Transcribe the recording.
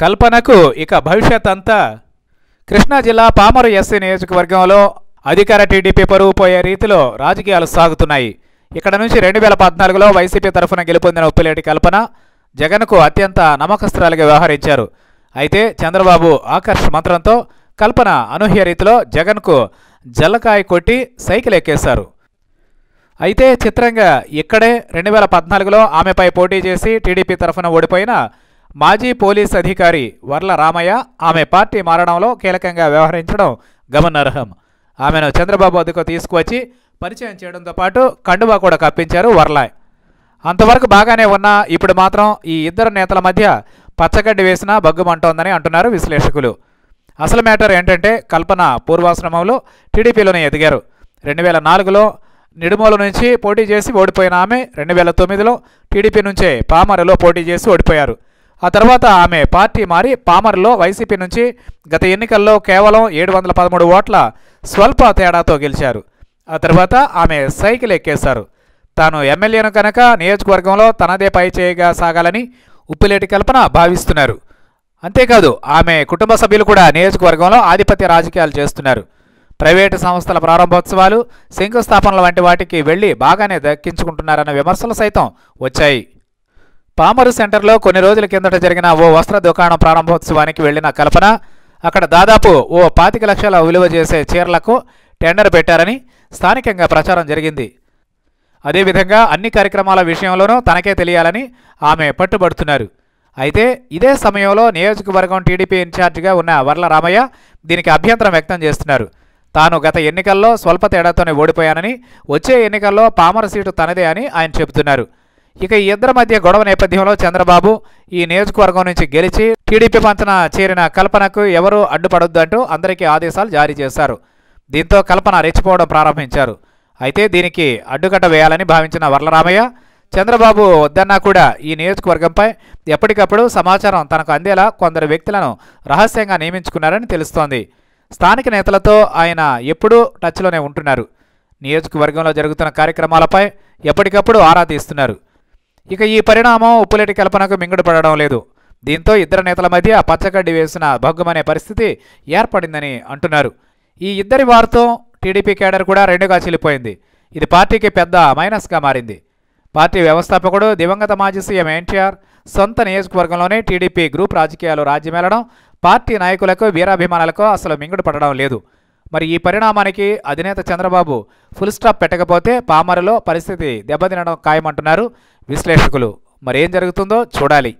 కల్పనకు ఇక భవిష్యత్ అంతా కృష్ణా జిల్లా పామరు ఎస్సీ నియోజకవర్గంలో అధికార టీడీపీ పరువు పోయే రీతిలో రాజకీయాలు సాగుతున్నాయి. ఇక్కడ నుంచి రెండు వేల పద్నాలుగులో వైసీపీ తరఫున గెలుపొందిన ఉప్పిలేటి కల్పన జగన్కు అత్యంత నమ్మకస్తురాలుగా వ్యవహరించారు. అయితే చంద్రబాబు ఆకర్ష్ మంత్రంతో కల్పన అనూహ్య రీతిలో జగన్కు జల్లకాయ కొట్టి సైకిల్ ఎక్కేశారు. అయితే చిత్రంగా ఇక్కడే రెండు వేల పద్నాలుగులో ఆమెపై పోటీ చేసి టీడీపీ తరఫున ఓడిపోయిన మాజీ పోలీస్ అధికారి వర్ల రామయ్య ఆమె పార్టీ మారడంలో కీలకంగా వ్యవహరించడం గమనార్హం. ఆమెను చంద్రబాబు వద్దకు తీసుకువచ్చి పరిచయం చేయడంతో పాటు కండువా కూడా కప్పించారు వర్లాయ్. అంతవరకు బాగానే ఉన్నా ఇప్పుడు మాత్రం ఈ ఇద్దరు నేతల మధ్య పచ్చగడ్డి వేసినా బగ్గుమంటోందని అంటున్నారు విశ్లేషకులు. అసలు మ్యాటర్ ఏంటంటే కల్పన పూర్వాశ్రమంలో టీడీపీలోనే ఎదిగారు. రెండు వేల నాలుగులో నిడుమూల నుంచి పోటీ చేసి ఓడిపోయిన ఆమె రెండు వేల తొమ్మిదిలో టీడీపీ నుంచే పామరలో పోటీ చేసి ఓడిపోయారు. ఆ తర్వాత ఆమె పార్టీ మారి పామర్లో వైసీపీ నుంచి గత ఎన్నికల్లో కేవలం ఏడు వందల పదమూడు ఓట్ల స్వల్ప తేడాతో గెలిచారు. ఆ తర్వాత ఆమె సైకిల్ ఎక్కేశారు. తాను ఎమ్మెల్యేను కనుక నియోజకవర్గంలో తనదే పై చేయగా సాగాలని ఉప్పిలేటి కల్పన భావిస్తున్నారు. అంతేకాదు ఆమె కుటుంబ సభ్యులు కూడా నియోజకవర్గంలో ఆధిపత్య రాజకీయాలు చేస్తున్నారు. ప్రైవేటు సంస్థల ప్రారంభోత్సవాలు శంకుస్థాపనల వంటి వాటికి వెళ్ళి బాగానే దక్కించుకుంటున్నారన్న విమర్శలు సైతం వచ్చాయి. పామరు సెంటర్లో కొన్ని రోజుల కిందట జరిగిన ఓ వస్త్ర దుకాణం ప్రారంభోత్సవానికి వెళ్ళిన కల్పన అక్కడ దాదాపు ఓ పాతిక లక్షల విలువ చేసే చీరలకు టెండర్ పెట్టారని స్థానికంగా ప్రచారం జరిగింది. అదేవిధంగా అన్ని కార్యక్రమాల విషయంలోనూ తనకే తెలియాలని ఆమె పట్టుబడుతున్నారు. అయితే ఇదే సమయంలో నియోజకవర్గం టీడీపీ ఇన్ఛార్జిగా ఉన్న వర్ల రామయ్య దీనికి అభ్యంతరం వ్యక్తం చేస్తున్నారు. తాను గత ఎన్నికల్లో స్వల్ప తేడాతోనే ఓడిపోయానని వచ్చే ఎన్నికల్లో పామర సీటు తనదే అని ఆయన చెబుతున్నారు. ఇక ఈ ఇద్దరి మధ్య గొడవ నేపథ్యంలో చంద్రబాబు ఈ నియోజకవర్గం నుంచి గెలిచి టీడీపీ పంచన చేరిన కల్పనకు ఎవరూ అడ్డుపడొద్దంటూ అందరికీ ఆదేశాలు జారీ చేశారు. దీంతో కల్పన రెచ్చిపోవడం ప్రారంభించారు. అయితే దీనికి అడ్డుకట్ట వేయాలని భావించిన వరలరామయ్య చంద్రబాబు వద్దన్నా కూడా ఈ నియోజకవర్గంపై ఎప్పటికప్పుడు సమాచారం తనకు అందేలా కొందరు వ్యక్తులను రహస్యంగా నియమించుకున్నారని తెలుస్తోంది. స్థానిక నేతలతో ఆయన ఎప్పుడూ టచ్లోనే ఉంటున్నారు. నియోజకవర్గంలో జరుగుతున్న కార్యక్రమాలపై ఎప్పటికప్పుడు ఆరా తీస్తున్నారు. ఇక ఈ పరిణామం ఉప్పులేటి కల్పనకు మింగుడుపడడం లేదు. దీంతో ఇద్దరు నేతల మధ్య పచ్చగడ్డి వేసిన భగ్గుమనే పరిస్థితి ఏర్పడిందని అంటున్నారు. ఈ ఇద్దరి వారితో టీడీపీ కేడర్ కూడా రెండుగా చిలిపోయింది. ఇది పార్టీకి పెద్ద మైనస్గా మారింది. పార్టీ వ్యవస్థాపకుడు దివంగత మాజీ సీఎం ఎన్టీఆర్ సొంత నియోజకవర్గంలోనే టీడీపీ గ్రూప్ రాజకీయాలు రాజ్యమేలడం పార్టీ నాయకులకు వీరాభిమానులకు అసలు మింగుడు పడడం లేదు. మరి ఈ పరిణామానికి అధినేత చంద్రబాబు ఫుల్ స్టాప్ పెట్టకపోతే పామరలో పరిస్థితి దెబ్బతినడం ఖాయమంటున్నారు విశ్లేషకులు. మరేం జరుగుతుందో చూడాలి.